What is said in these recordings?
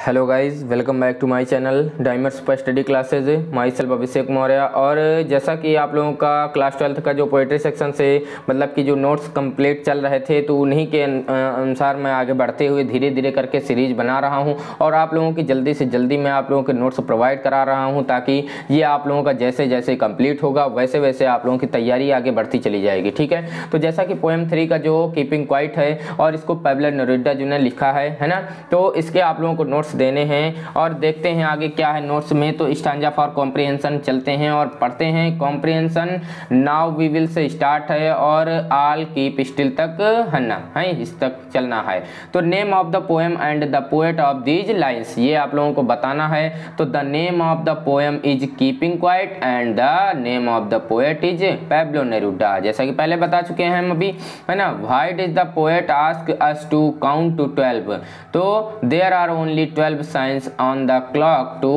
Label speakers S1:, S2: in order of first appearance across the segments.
S1: Hello guys welcome back to my channel diamond super study classes myself Abhishek Maurya और जैसा कि आप लोगों का क्लास ट्वेल्थ का जो पोइट्री सेक्शन से मतलब कि जो नोट्स कंप्लीट चल रहे थे तो उन्हीं के अनुसार मैं आगे बढ़ते हुए धीरे धीरे करके सीरीज़ बना रहा हूँ। और आप लोगों की जल्दी से जल्दी मैं आप लोगों के नोट्स प्रोवाइड करा रहा हूँ, ताकि ये आप लोगों का जैसे जैसे कंप्लीट होगा वैसे वैसे आप लोगों की तैयारी आगे बढ़ती चली जाएगी, ठीक है? तो जैसा कि पोएम थ्री का जो कीपिंग क्वाइट है, और इसको पेबलर नोरिडा जो ने लिखा है है ना? तो इसके आप लोगों को नोट्स नोट्स देने हैं और देखते हैं आगे क्या है नोट्स में। तो स्टांजा फॉर कॉम्प्रिहेंशन चलते हैं और पढ़ते हैं। Comprehension now we will say start है और आल कीप स्टिल तक हन्ना, है? इस तक चलना है। तो name of the poem and the poet of these lines ये आप लोगों को बताना है। तो the name of the poem is keeping quiet and the name of the poet is Pablo Neruda जैसा कि पहले बता चुके हैं हम अभी, है ना? What is the poet ask us to count to twelve तो there are only 12 signs on the clock to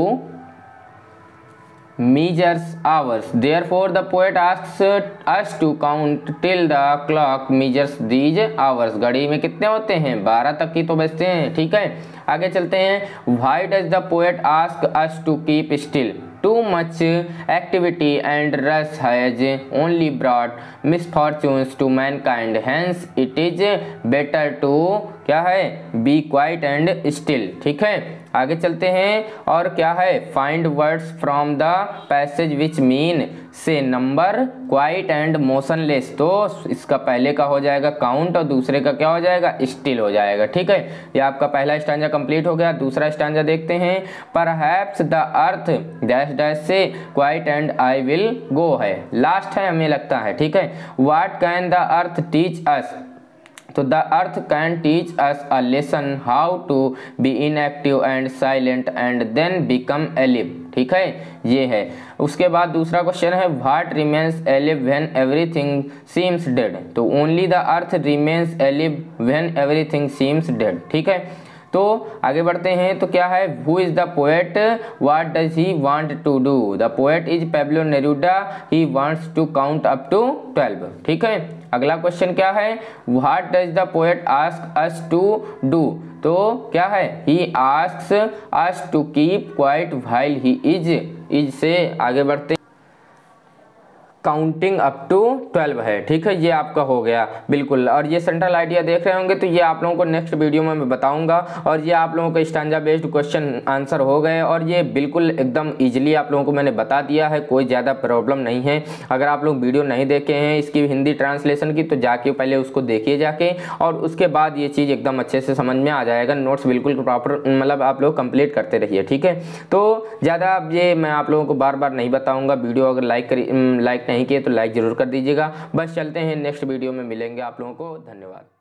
S1: measures hours therefore the poet asks us to count till the clock measures these hours घड़ी में कितने होते हैं 12 तक की तो बचते हैं ठीक है आगे चलते हैं why does the poet ask us to keep still too much activity and rush has only brought misfortunes to mankind. Hence, it is better to, क्या है? बी क्वाइट एंड स्टिल ठीक है? आगे चलते हैं। और क्या है? Find words from the passage which mean say number quiet and motionless तो इसका पहले का हो जाएगा काउंट और दूसरे का क्या हो जाएगा? स्टिल हो जाएगा। ठीक है? ये आपका पहला स्टांजा कंप्लीट हो गया। दूसरा स्टांजा देखते हैं। पर perhaps the earth dash dash so quiet and I will go है लास्ट है हमें लगता है, ठीक है? What can the earth teach us तो the earth can teach us a lesson how to be inactive and silent and then become alive ठीक है? ये है। उसके बाद दूसरा क्वेश्चन है what remains alive when everything seems dead तो only the earth remains alive when everything seems dead ठीक है? तो आगे बढ़ते हैं तो क्या है? Who is the poet what does he want to do the poet is Pablo Neruda he wants to count up to twelve ठीक है? अगला क्वेश्चन क्या है? What does the poet ask us to do तो क्या है? He asks us to keep quiet while he is is say आगे बढ़ते काउंटिंग अप टू ट्वेल्व है। ठीक है, ये आपका हो गया। बिल्कुल। और ये सेंट्रल आइडिया देख रहे होंगे तो ये आप लोगों को नेक्स्ट वीडियो में मैं बताऊँगा। और ये आप लोगों के स्टांजा बेस्ड क्वेश्चन आंसर हो गए। और ये बिल्कुल एकदम ईजिली आप लोगों को मैंने बता दिया है, कोई ज़्यादा प्रॉब्लम नहीं है। अगर आप लोग वीडियो नहीं देखे हैं इसकी हिंदी ट्रांसलेशन की तो जाके पहले उसको देखिए जाके। और उसके बाद ये चीज़ एकदम अच्छे से समझ में आ जाएगा। नोट्स बिल्कुल प्रॉपर मतलब आप लोग कंप्लीट करते रहिए, ठीक है? तो ज़्यादा ये मैं आप लोगों को बार बार नहीं बताऊँगा। वीडियो अगर लाइक करी लाइक नहीं किए तो लाइक ज़रूर कर दीजिएगा। बस चलते हैं नेक्स्ट वीडियो में मिलेंगे आप लोगों को। धन्यवाद।